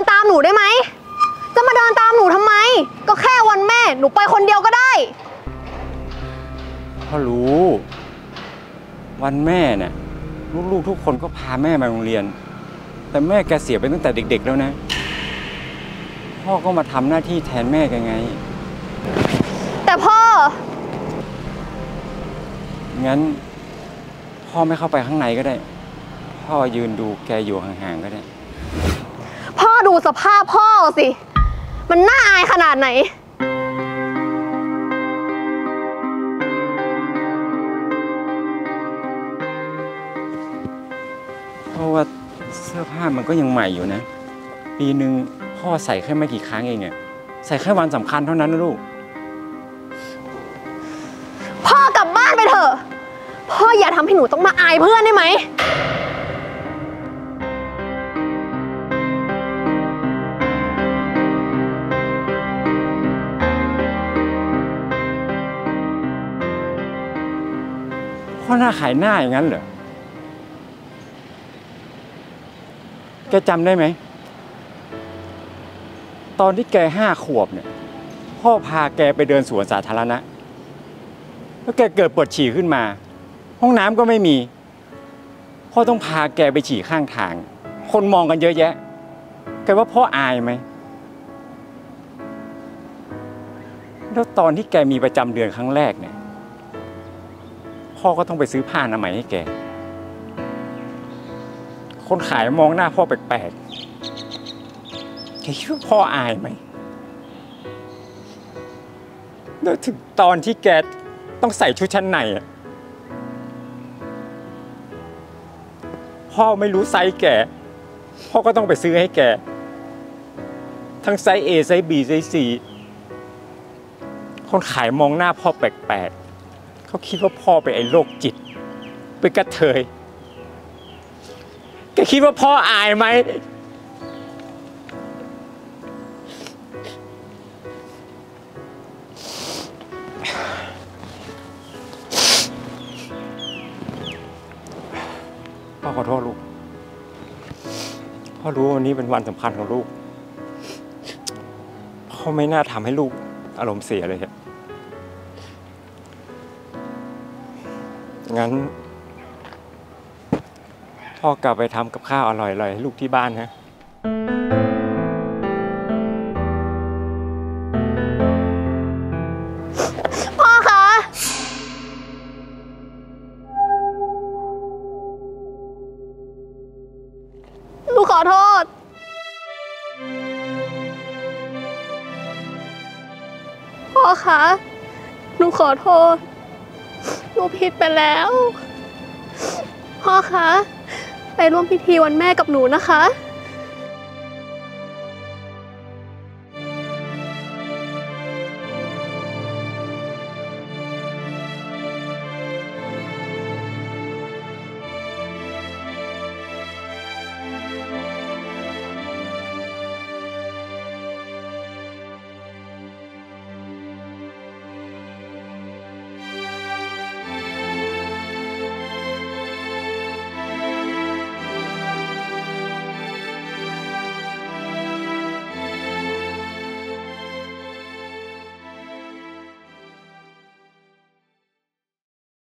นตามหนูได้ไหม จะมาเดินตามหนูทำไม ก็แค่วันแม่ หนูไปคนเดียวก็ได้ พ่อรู้ วันแม่เนี่ยลูกๆทุกคนก็พาแม่มาโรงเรียน แต่แม่แกเสียไปตั้งแต่เด็ก ๆ แล้วนะ พ่อก็มาทำหน้าที่แทนแม่แกไง แต่พ่อ งั้น พ่อไม่เข้าไปข้างในก็ได้ พ่อยืนดูแกอยู่ห่างๆก็ได้พ่อ ดูสภาพพ่อสิ มันน่าอายขนาดไหน เพราะว่าเสื้อผ้ามันก็ยังใหม่อยู่นะ ปีหนึ่งพ่อใส่แค่ไม่กี่ครั้งเองอะใส่แค่วันสำคัญเท่านั้นนะลูก พ่อกลับบ้านไปเถอะ พ่ออย่าทำให้หนูต้องมาอายเพื่อนได้ไหม หน้าขายหน้าอย่างนั้นเหรอแกจำได้ไหม ตอนที่แกห้าขวบเนี่ย พ่อพาแกไปเดินสวนสาธารณะ แล้วแกเกิดปวดฉี่ขึ้นมา ห้องน้ำก็ไม่มี พ่อต้องพาแกไปฉี่ข้างทาง คนมองกันเยอะแยะ แกว่าพ่ออายไหม แล้วตอนที่แกมีประจำเดือนครั้งแรกเนี่ย พ่อก็ต้องไปซื้อผ้าอนามัยให้แก คนขายมองหน้าพ่อแปลกๆแกคิดว่าพ่ออายไหมแล้วถึงตอนที่แกต้องใส่ชุดชั้นในอะพ่อไม่รู้ไซส์แก พ่อก็ต้องไปซื้อให้แก ทั้งไซส์ A ไซส์ B ไซส์ C คนขายมองหน้าพ่อแปลกๆ เขาคิดว่าพ่อเป็นไอ้โรคจิตเป็นกะเทยแกคิดว่าพ่ออายไหมพ่อขอโทษลูก พ่อรู้วันนี้เป็นวันสำคัญของลูก พ่อไม่น่าทำให้ลูกอารมณ์เสียเลยครับ งั้น พ่อกลับไปทำกับข้าวอร่อยๆให้ลูกที่บ้านนะพ่อคะ หนูขอโทษ พ่อคะ หนูขอโทษ หนูผิดไปแล้ว พ่อคะ ไปร่วมพิธีวันแม่กับหนูนะคะ